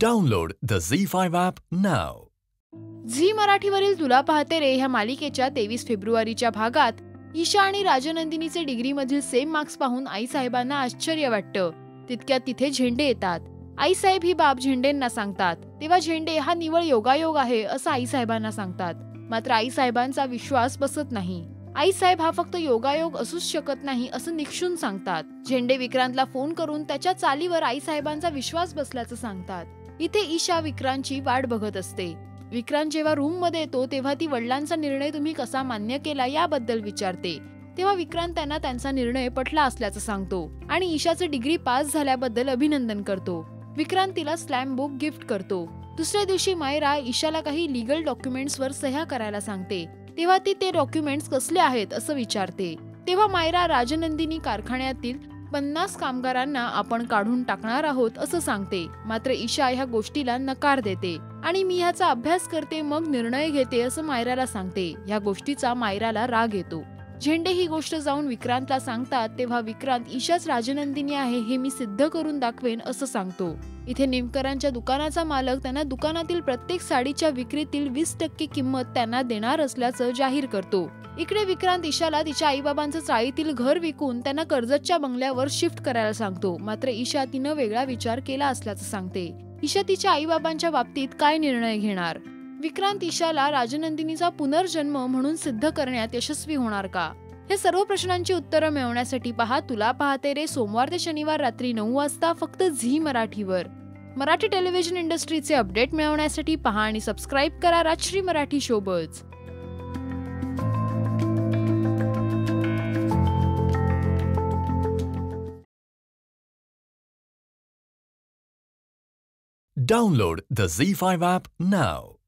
Download the Zee five app now Zee मराठीवरील तुला पाहते रे ह्या मालिकेच्या तेवीस फेब्रुवारीच्या भागात ईशा आणि राजनंदिनीचे डिग्रीमधील सेम मार्क्स पाहून आईसाहेबांना आश्चर्य वाटतं. तितक्यात तिथे झेंडे येतात. आईसाहेब ही बाब झेंडेंना सांगतात. तेव्हा झेंडे हा निवळ योगायोग आहे असं आईसाहेबांना सांगतात. मात्र आईसाहेबांचा विश्वास बसत नाही. आईसाहेब हा फक्त योगायोग असूच शकत नाही असं निक्षून सांगतात. झेंडे विक्रांतला फोन करून त्याच्या चालीवर आईसाहेबांचा विश्वास बसल्याचं सांगतात. इथे ईशा विक्रांतची वाट बघत असते. विक्रांत जेव्हा रूममध्ये येतो तेव्हा ती वडिलांचा निर्णय तुम्ही कसा मान्य केला याबद्दल विचारते. तेव्हा विक्रांत त्यांना त्यांचा निर्णय पटला असल्याचं सांगतो आणि ईशाचं डिग्री पास झाल्याबद्दल अभिनंदन करतो. विक्रांत तिला स्लॅम बुक गिफ्ट करतो. दुसऱ्या दिवशी मायरा ईशाला काही लिगल डॉक्युमेंट्स वर सह्या करायला सांगते. तेव्हा ती ते डॉक्युमेंट्स कसले आहेत असं विचारते. तेव्हा मायरा राजनंदिनी कारखान्यातील पन्नास कामगारांना आपण काढून टाकणार आहोत असं सांगते. मात्र ईशा ह्या गोष्टीला नकार देते. आणि मी ह्याचा अभ्यास करते मग निर्णय घेते असं मायराला सांगते. ह्या गोष्टीचा मायराला राग येतो. झेंडे ही गोष्ट जाऊन विक्रांतला सांगतात तेव्हा विक्रांत ईशाच राजनंदिनी आहे हे मी सिद्ध करून दाखवेन असं सांगतो. इथे नेमकरांच्या दुकानाचा मालक त्यांना दुकानातील प्रत्येक साडीच्या विक्रीतील वीस टक्के किंमत त्यांना देणार असल्याचं जाहीर करतो. इकडे विक्रांत ईशाला तिच्या आईबाबांचं चाळीतील घर विकून त्यांना कर्जतच्या बंगल्यावर शिफ्ट करायला सांगतो. मात्र ईशा तिनं वेगळा विचार केला असल्याचं सांगते. ईशा तिच्या आईबाबांच्या बाबतीत काय निर्णय घेणार? विक्रांत ईशाला राजनंदिनीचा पुनर्जन्म म्हणून सिद्ध करण्यात यशस्वी होणार का? हे सर्व प्रश्नांची उत्तरं मिळवण्यासाठी पहा. तुला पाहते रे सोमवार ते शनिवार रात्री नऊ वाजता फक्त झी मराठीवर. मराठी टेलिव्हिजन इंडस्ट्रीचे अपडेट मिळवण्यासाठी पहा आणि सबस्क्राईब करा Rajshri Marathi ShowBuzz. Download the Z5 app now.